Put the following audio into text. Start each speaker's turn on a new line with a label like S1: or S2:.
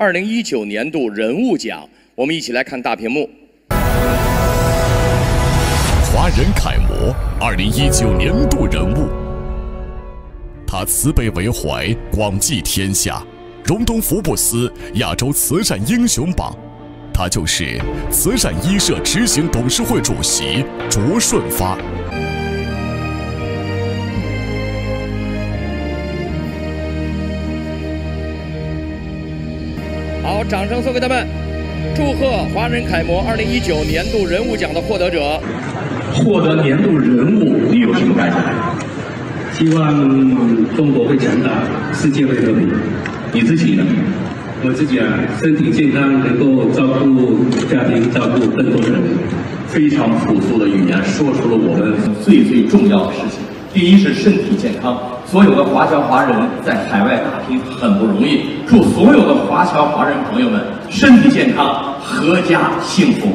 S1: 二零一九年度人物奖。我们一起来看大屏幕。
S2: 华人楷模二零一九年度人物，他慈悲为怀，广济天下，荣登福布斯亚洲慈善英雄榜。他就是慈善一社执行董事会主席卓顺发。
S1: 好，掌声送给他们！祝贺华人楷模二零一九年度人物奖的获得者。
S3: 获得年度人物，你有什么感想？
S4: 希望中国会强大，世界会和平。
S3: 你自己呢？
S4: 我自己啊，身体健康，能够照顾家庭，照顾更多人。
S3: 非常朴素的语言，说出了我们最最重要的事情。第一是身体健康，所有的华侨华人在海外打拼很不容易。祝所有的华侨华人朋友们身体健康，阖家幸福。